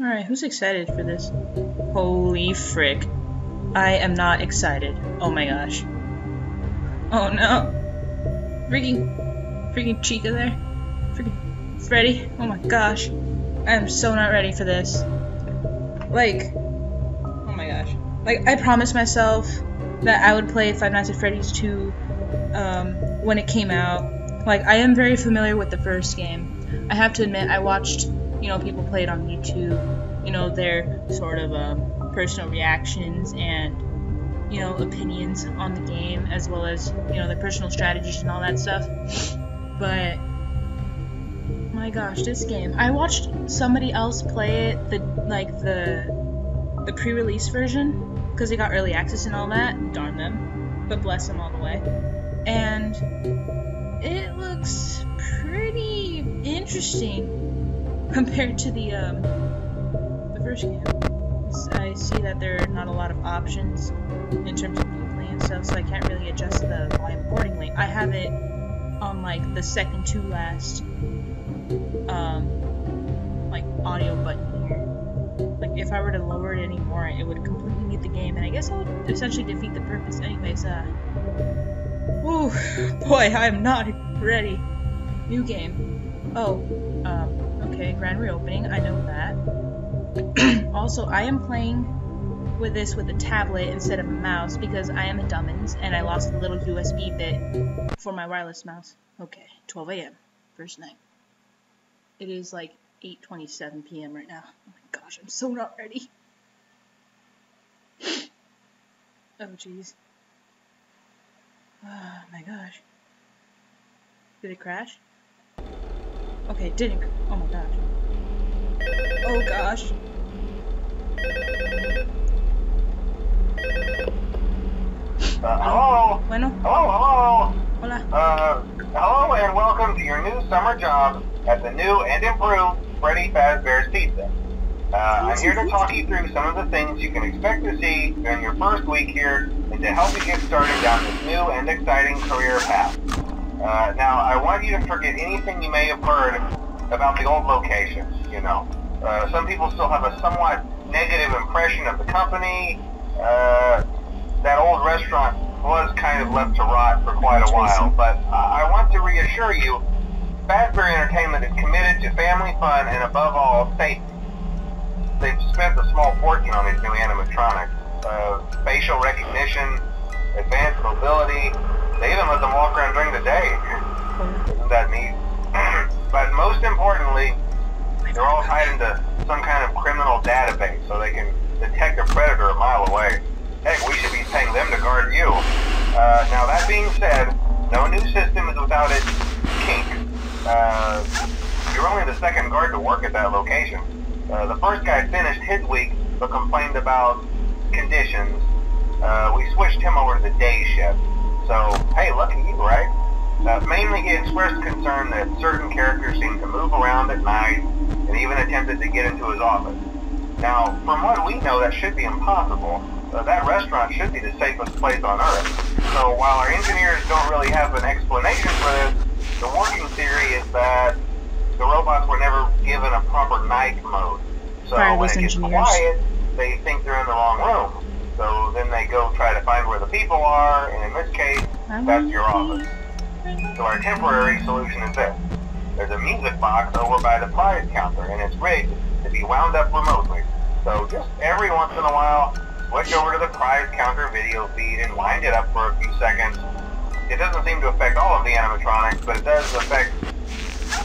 Alright, who's excited for this? Holy frick. I am not excited. Oh my gosh. Oh no. Freaking, freaking Chica there. Freaking Freddy. Oh my gosh. I am so not ready for this. Like, oh my gosh. Like, I promised myself that I would play Five Nights at Freddy's 2 um, when it came out. Like, I am very familiar with the first game. I have to admit, I watched, you know, people play it on YouTube, you know, their sort of um, personal reactions and, you know, opinions on the game, as well as, you know, their personal strategies and all that stuff. But, my gosh, this game. I watched somebody else play it, the, like, the, the pre-release version, because they got early access and all that. Darn them. But bless them all the way. And it looks pretty interesting compared to the um, the first game. I see that there are not a lot of options in terms of gameplay and stuff, so I can't really adjust the volume accordingly. I have it on like the second to last um, like audio button here. Like if I were to lower it anymore, it would completely mute the game, and I guess it would essentially defeat the purpose. Anyways, uh, ooh, boy, I'm not ready. New game. Oh, um, okay, grand reopening. I know that. also, I am playing with this with a tablet instead of a mouse because I am a dumbins and I lost the little USB bit for my wireless mouse. Okay, 12 a.m. First night. It is like 8:27 p.m. right now. Oh my gosh, I'm so not ready. oh jeez. Oh my gosh. Did it crash? Okay, didn't. Oh my gosh. Oh gosh. Uh, hello? Bueno, Hello, hello? hola. Uh, hello and welcome to your new summer job at the new and improved Freddy Fazbear's Pizza. Uh, I'm here to talk you through some of the things you can expect to see during your first week here and to help you get started down this new and exciting career path. Uh, now, I want you to forget anything you may have heard about the old locations, you know. Uh, some people still have a somewhat negative impression of the company. Uh, that old restaurant was kind of left to rot for quite a while, but I want to reassure you, Fazbear Entertainment is committed to family fun and above all, safety. They've spent a small fortune on these new animatronics. Uh, facial recognition, advanced mobility, they even let them walk around during the day. Isn't that neat? but most importantly, they're all tied into some kind of criminal database so they can detect a predator a mile away. Heck, we should be paying them to guard you. Uh, now that being said, no new system is without its kink. Uh, you're only the second guard to work at that location. Uh, the first guy finished his week but complained about conditions. Uh, we switched him over to the day shift. So, hey, lucky you, right? Uh, mainly he expressed concern that certain characters seemed to move around at night and even attempted to get into his office. Now, from what we know, that should be impossible. Uh, that restaurant should be the safest place on Earth. So while our engineers don't really have an explanation for this, the working theory is that the robots were never given a proper night mode. So when Wireless it gets engineers. quiet, they think they're in the wrong room. So then they go try to find where the people are, and in this case, that's your office. So our temporary solution is this. There's a music box over by the prize counter, and it's rigged to be wound up remotely. So just every once in a while, switch over to the prize counter video feed and wind it up for a few seconds. It doesn't seem to affect all of the animatronics, but it does affect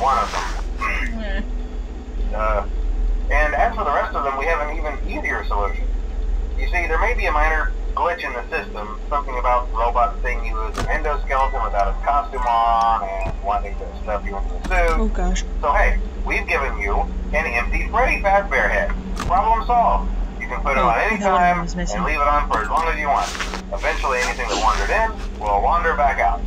one of them. Eh, Uh, and as for the rest of them, we have an even easier solution. You see, there may be a minor glitch in the system, something about the robot seeing you as an endoskeleton without his costume on, and wanting to stuff you into a suit. Oh gosh. So hey, we've given you an empty Freddy Fazbear head. Problem solved. You can put it Oh, on any time and leave it on for as long as you want. Eventually, anything that wandered in will wander back out.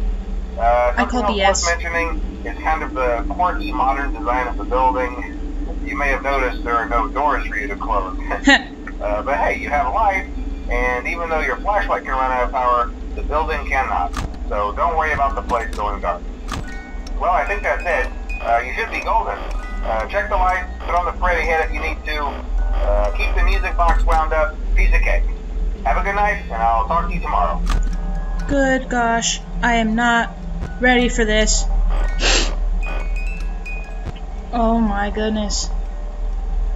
Uh, I something call BS. worth mentioning is kind of the quirky modern design of the building. You may have noticed there are no doors for you to close. uh, but hey, you have a light, and even though your flashlight can run out of power, the building cannot. So don't worry about the place going dark. Well, I think that's it. Uh, you should be golden. Uh, check the lights, put on the Freddy head if you need to. Uh, keep the music box wound up. Piece of cake. Have a good night, and I'll talk to you tomorrow. Good gosh, I am not ready for this. Oh my goodness.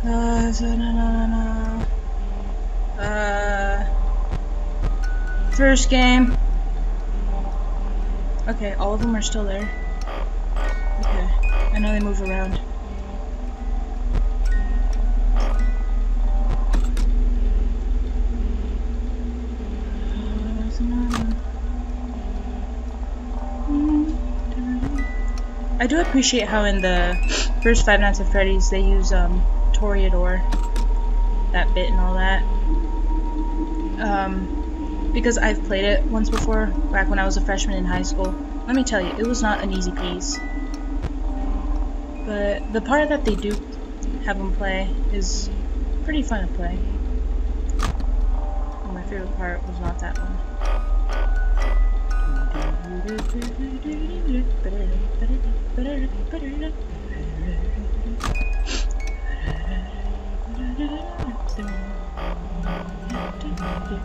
Uh, so, no, no, no. Uh, first game. Okay, all of them are still there. Okay, I know they move around. I do appreciate how in the first Five Nights at Freddy's they use um, Toreador, that bit and all that. Um, because I've played it once before, back when I was a freshman in high school. Let me tell you, it was not an easy piece. But the part that they do have them play is pretty fun to play. And my favorite part was not that one. Oh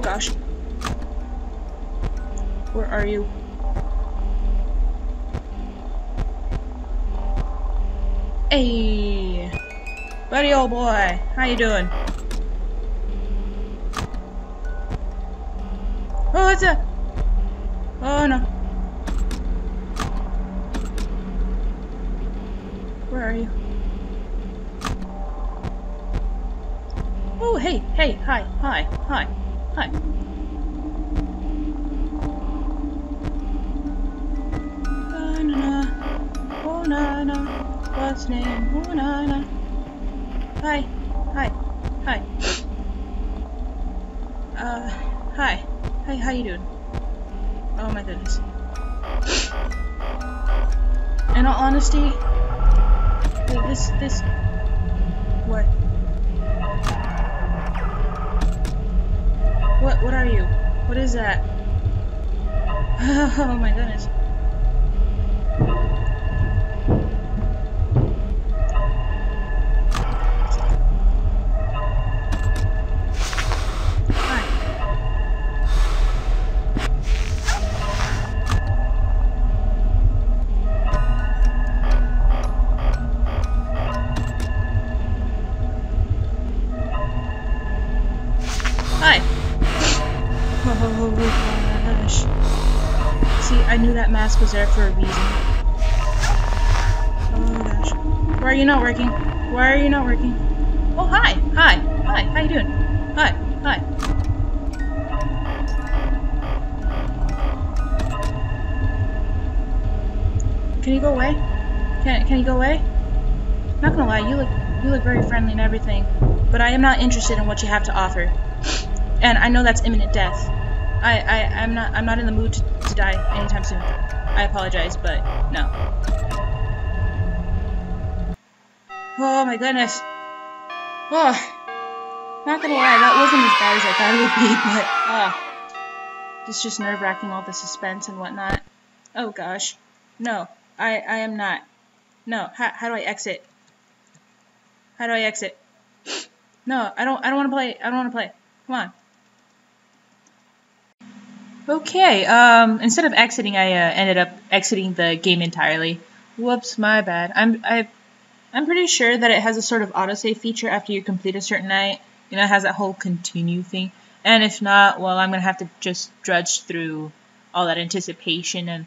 gosh. Where are you? Hey! Buddy old boy, how you doing? What's that? Oh no. Where are you? Oh, hey, hey, hi, hi, hi, hi. Oh, na, na. Oh, na, na. What's name? Oh, na, na. Hi, hi, hi. Uh, hi. Hi, how you doing? Oh my goodness. In all honesty, this, this, what? What, what are you? What is that? Oh my goodness. Was there for a reason. Oh gosh. Why are you not working? Why are you not working? Oh hi, hi, hi. How you doing? Hi, hi. Can you go away? Can can you go away? I'm Not gonna lie, you look you look very friendly and everything, but I am not interested in what you have to offer. And I know that's imminent death. I, I, I'm not I'm not in the mood to, to die anytime soon. I apologize, but no. Oh my goodness. Oh not gonna lie, that wasn't as bad as I thought it would be, but ah. It's just nerve wracking all the suspense and whatnot. Oh gosh. No, I I am not. No, how how do I exit? How do I exit? No, I don't I don't wanna play I don't wanna play. Come on. Okay, um, instead of exiting, I uh, ended up exiting the game entirely. Whoops, my bad. I'm I, I'm pretty sure that it has a sort of autosave feature after you complete a certain night. You know, it has that whole continue thing. And if not, well, I'm gonna have to just drudge through all that anticipation. And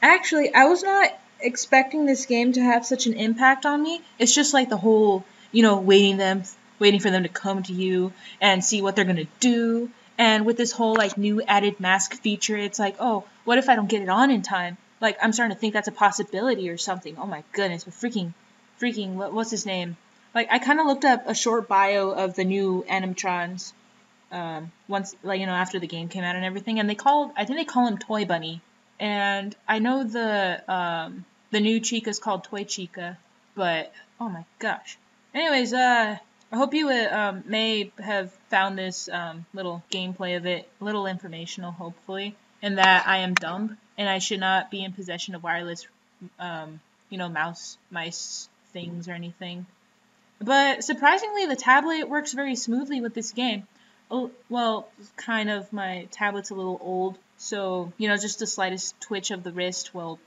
actually, I was not expecting this game to have such an impact on me. It's just like the whole, you know, waiting them, waiting for them to come to you and see what they're gonna do. And with this whole like new added mask feature, it's like, oh, what if I don't get it on in time? Like I'm starting to think that's a possibility or something. Oh my goodness, but freaking, freaking, what, what's his name? Like I kind of looked up a short bio of the new animatrons, um, once like you know after the game came out and everything, and they called I think they call him Toy Bonnie, and I know the um the new Chica's called Toy Chica, but Oh my gosh. Anyways, uh, I hope you uh, um, may have found this um, little gameplay of it a little informational, hopefully, and that I am dumb and I should not be in possession of wireless, um, you know, mouse, mice things or anything. But surprisingly, the tablet works very smoothly with this game. Oh, well, kind of. My tablet's a little old, so you know, just the slightest twitch of the wrist will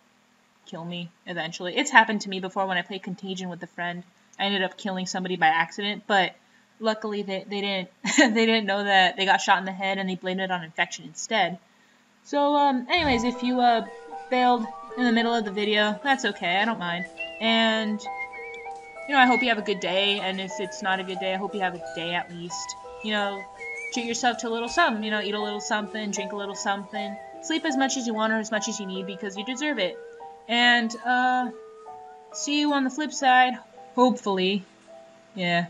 kill me eventually. It's happened to me before when I played Contagion with a friend. I ended up killing somebody by accident, but luckily they, they didn't they didn't know that they got shot in the head and they blamed it on infection instead. So um anyways, if you uh failed in the middle of the video, that's okay. I don't mind. And you know, I hope you have a good day and if it's not a good day, I hope you have a day at least. You know, treat yourself to a little something, you know, eat a little something, drink a little something, sleep as much as you want or as much as you need because you deserve it. And uh see you on the flip side. Hopefully. Yeah.